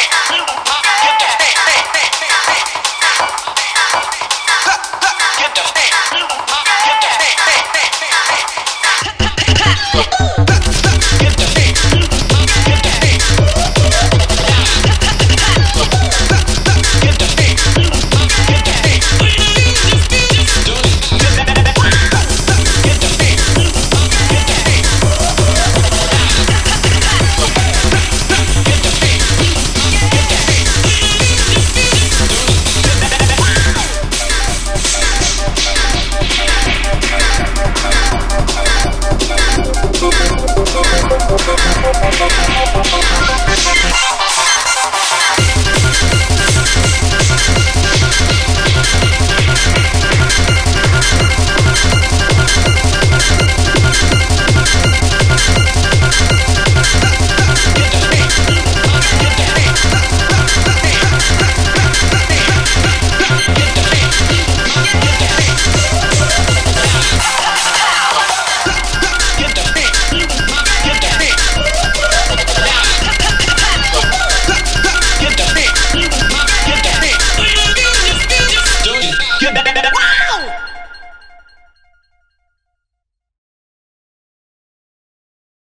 Hey!